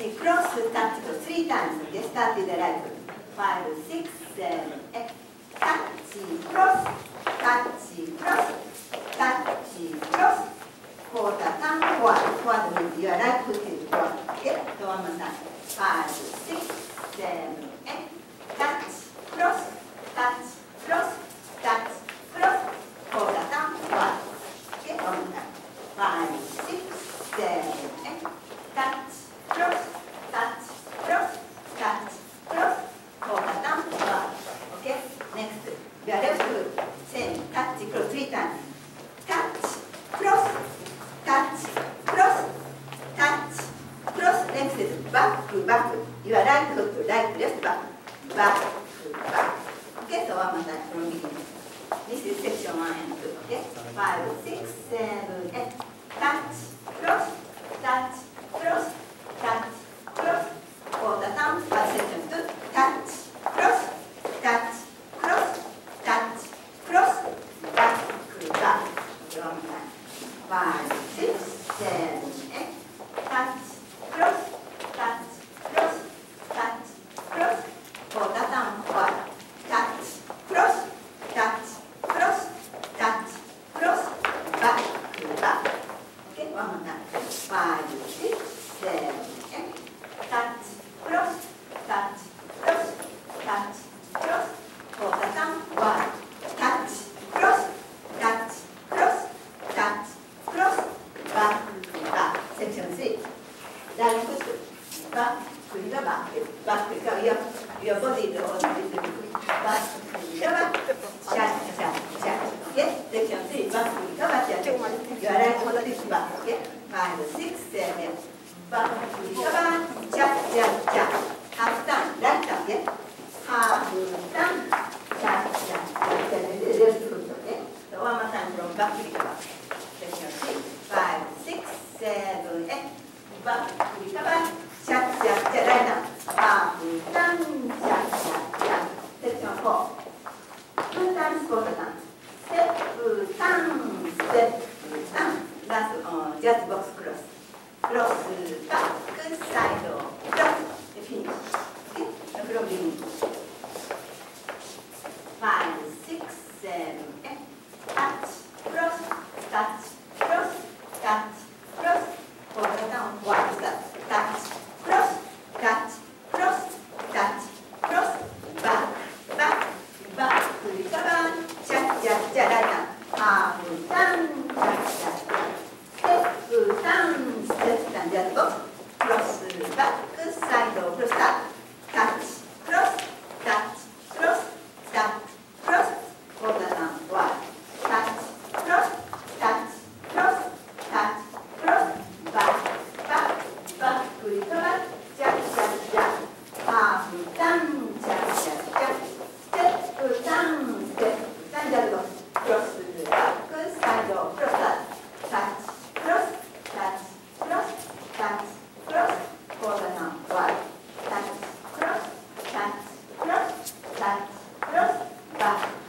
touch, cross, cross, three times. Okay, start with the right. Five, six, seven, eight. Touch, cross, touch, cross, touch, cross. Quarter turn forward. Forward means your right foot is forward. Okay, so one more time. Five, six, seven, eight. back to back. Okay, so I'm going from beginning. This is section 1 and 2, okay? 5, Touch, cross, touch, cross, touch, cross. For the thumbs, but section 2. Touch, cross, touch, cross, touch, cross, back to back. One time. 5, Five, six, seven, eight. Touch, cross, touch, cross, touch, cross. Quarter turn, forward. Touch, cross, touch, cross, touch, cross, back, back. Section three. Darling foot. Back, with the back, back, because your, body is on this back, with the back, shut. Okay, section three, back, with the back, shut. Your right foot is back, okay? Five, six, seven, back, with the back, shut, shut, shut. Half turn, right turn, okay? Half turn, shut, shut, shut. Left foot, okay? So one more time from back to the back. Section three, five, six, seven, eight. Back to the back, shut, shut, shut. Right now. Half turn, shut, shut, shut. Section four. Two times quarter turn. Step, turn, step, turn. That's uh, just box cross. Cross, back, side, cross, finish. Okay? From beginning. Five, six, seven, eight. Touch, cross, touch, cross, touch, cross. Quarter down, one, start. Touch, cross, touch, cross, touch, cross. Back, back, back. Recover. Cha, cha, cha, right now. Half turn, cha, cha, cha. Step down, step down, just box. Cross, back, side, cross, start. Touch, cross, touch, cross, touch, cross. Quarter down, one. Touch, cross, touch, cross, touch, cross. Back, back, back. Recover. Cha, cha, cha. Half turn, cha, cha, cha. Step down, step down, just box. Cross, back, side, cross, start. Touch, cross, touch, cross, touch, cross. Quarter down, one. Touch, cross, touch, cross, touch, cross. Back,